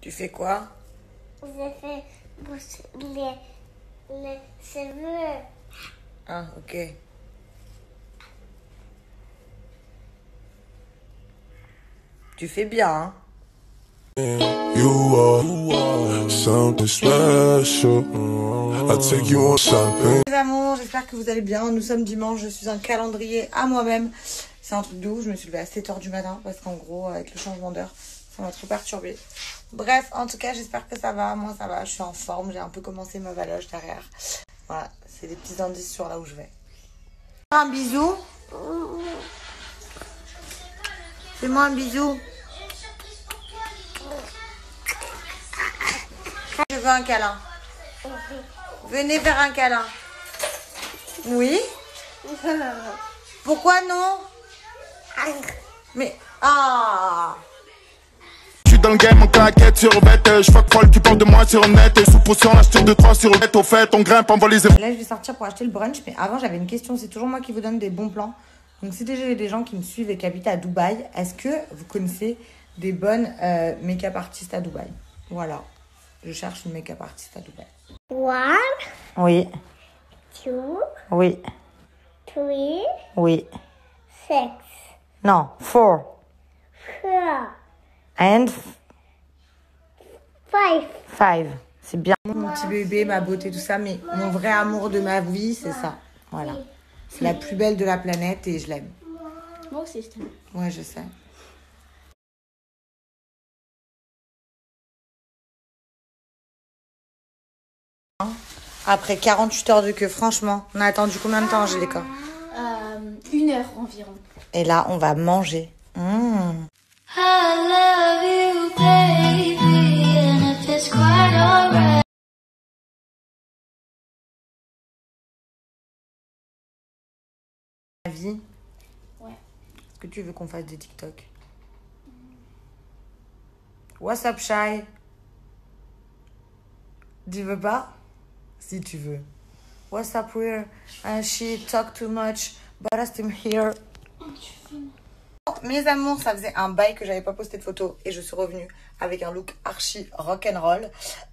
Tu fais quoi? Je fais les, les cheveux. Ah, ok. Tu fais bien, hein? You are something special. I take you on shopping. Les amours, j'espère que vous allez bien. Nous sommes dimanche, je suis un calendrier à moi-même. C'est un truc de ouf, je me suis levée à 7h du matin parce qu'en gros, avec le changement d'heure, ça m'a trop perturbée. Bref, en tout cas, j'espère que ça va. Moi, ça va, je suis en forme. J'ai un peu commencé ma valoche derrière. Voilà, c'est des petits indices sur là où je vais. Un bisou. Fais-moi un bisou. Je veux un câlin. Venez faire un câlin. Oui Pourquoi non? Mais... Ah dans le game en claquette sur bête. Je fuck folle, tu parles de moi sur net. Sous potion, l'acheteur de 3 sur net. Au fait, on grimpe, on va les Là, je vais sortir pour acheter le brunch, mais avant, j'avais une question. C'est toujours moi qui vous donne des bons plans. Donc, si déjà il y a des gens qui me suivent et qui habitent à Dubaï, est-ce que vous connaissez des bonnes euh, make-up artistes à Dubaï? Voilà. Je cherche une make-up artiste à Dubaï. One, Oui, two, oui, three, oui. six, Non, four. four, And five. five. C'est bien. Mon petit bébé, ma beauté, tout ça, mais mon vrai amour de ma vie, c'est ça. Voilà. C'est la plus belle de la planète et je l'aime. Moi aussi, je t'aime. Ouais, je sais. Après 48 heures de queue, franchement, on a attendu combien de temps, Angélica? Euh, une heure environ. Et là, on va manger. Mmh. I love you, baby, vie Ouais. Est-ce que tu veux qu'on fasse des TikTok? What's up, Shy Tu veux pas? Si tu veux. What's up, weird And she talk too much, but I'm still here. Mes amours, ça faisait un bail que j'avais pas posté de photos et je suis revenue avec un look archi rock'n'roll.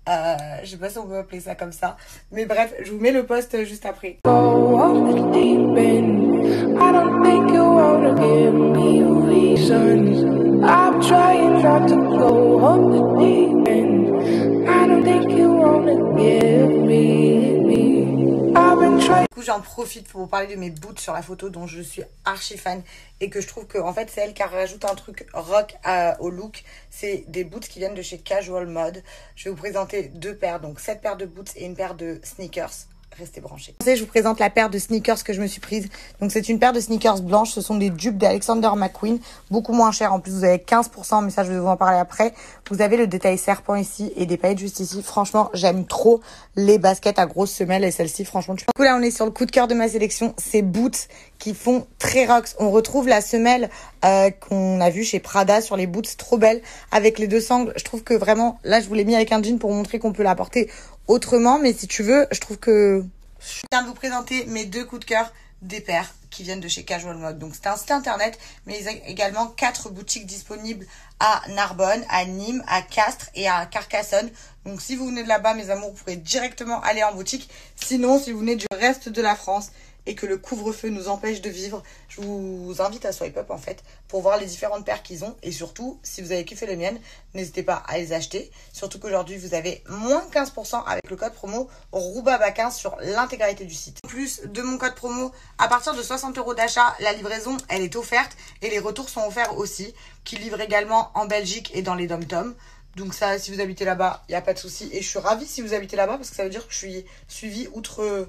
Euh, je sais pas si on peut appeler ça comme ça. Mais bref, je vous mets le post juste après. go off the deep end. I don't think you wanna give me reasons. I'm trying not to go off the deep end. I don't think you wanna give me, me. I've been trying. Du coup, j'en profite pour vous parler de mes boots sur la photo dont je suis archi fan et que je trouve que en fait c'est elle qui rajoute un truc rock à- au look. C'est des boots qui viennent de chez Casual Mode. Je vais vous présenter deux paires, donc cette paire de boots et une paire de sneakers. Restez branchés. Je vous présente la paire de sneakers que je me suis prise. Donc c'est une paire de sneakers blanches. Ce sont des dupes d'Alexander McQueen, beaucoup moins chers. En plus, vous avez 15%, mais ça je vais vous en parler après. Vous avez le détail serpent ici et des paillettes juste ici. Franchement, j'aime trop les baskets à grosses semelles et celle-ci, franchement, tu Du coup, là, on est sur le coup de cœur de ma sélection. Ces boots qui font très rocks. On retrouve la semelle euh, qu'on a vue chez Prada sur les boots, trop belle, avec les deux sangles. Je trouve que vraiment, là, je vous l'ai mis avec un jean pour montrer qu'on peut la porter autrement. Mais si tu veux, je trouve que je viens de vous présenter mes deux coups de cœur des paires qui viennent de chez Casual Mode. Donc c'est un site internet, mais il y a également quatre boutiques disponibles à Narbonne, à Nîmes, à Castres et à Carcassonne. Donc si vous venez de là-bas, mes amours, vous pourrez directement aller en boutique. Sinon, si vous venez du reste de la France et que le couvre-feu nous empêche de vivre, je vous invite à swipe up en fait pour voir les différentes paires qu'ils ont et surtout si vous avez kiffé les miennes, n'hésitez pas à les acheter. Surtout qu'aujourd'hui vous avez moins 15% avec le code promo ROUBABA15 sur l'intégralité du site. En plus de mon code promo, à partir de 60 euros d'achat, la livraison elle est offerte et les retours sont offerts aussi, qui livrent également en Belgique et dans les dom-toms. Donc ça, si vous habitez là-bas, il n'y a pas de souci. Et je suis ravie si vous habitez là-bas parce que ça veut dire que je suis suivie outre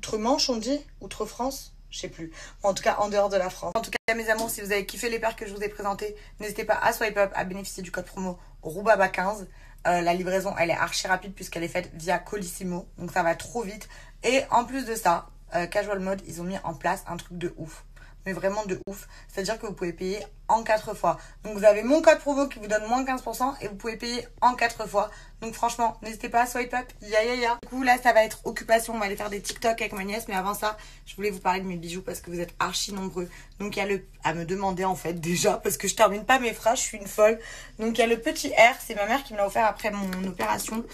Outre-Manche, on dit? Outre-France? Je sais plus. En tout cas, en dehors de la France. En tout cas, mes amours, si vous avez kiffé les paires que je vous ai présentées, n'hésitez pas à swipe up, à bénéficier du code promo ROUBABA15. Euh, la livraison, elle est archi rapide puisqu'elle est faite via Colissimo. Donc ça va trop vite. Et en plus de ça, euh, Casual Mode, ils ont mis en place un truc de ouf. Mais vraiment de ouf. C'est-à-dire que vous pouvez payer en 4 fois. Donc vous avez mon code promo qui vous donne moins 15% et vous pouvez payer en 4 fois. Donc franchement, n'hésitez pas à swipe up. Ya ya ya. Du coup là, ça va être occupation. On va aller faire des TikTok avec ma nièce. Mais avant ça, je voulais vous parler de mes bijoux parce que vous êtes archi nombreux. Donc il y a le à me demander en fait déjà parce que je termine pas mes phrases. Je suis une folle. Donc il y a le petit R. C'est ma mère qui me l'a offert après mon opération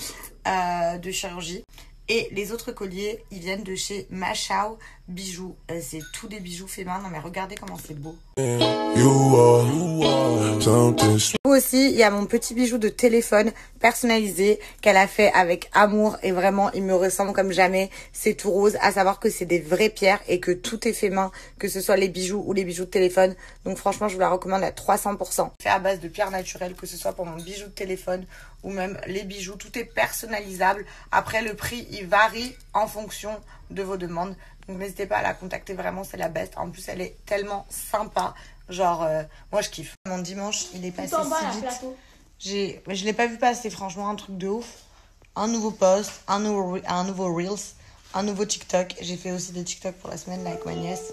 euh, de chirurgie. Et les autres colliers, ils viennent de chez Machao Bijoux. Euh, c'est tous des bijoux faits main. Non mais regardez comment c'est beau. You aussi, il y a mon petit bijou de téléphone personnalisé qu'elle a fait avec amour et vraiment il me ressemble comme jamais. C'est tout rose, à savoir que c'est des vraies pierres et que tout est fait main, que ce soit les bijoux ou les bijoux de téléphone. Donc franchement, je vous la recommande à 300%. Fait à base de pierres naturelles, que ce soit pour mon bijou de téléphone ou même les bijoux, tout est personnalisable. Après, le prix, il varie en fonction de vos demandes. Donc n'hésitez pas à la contacter, vraiment, c'est la best. En plus, elle est tellement sympa. Genre, euh, moi je kiffe. Mon dimanche, il est passé Tout en bas, si vite. J'ai, je l'ai pas vu passer, franchement, un truc de ouf. Un nouveau post, un nouveau, un nouveau Reels, un nouveau TikTok. J'ai fait aussi des TikTok pour la semaine là, avec ma nièce.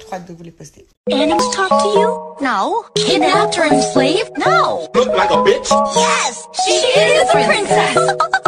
Trop hâte de vous les poster. Animals talk to you? No. Kidnapped or enslaved? No. Look like a bitch. Yes, she is a princess.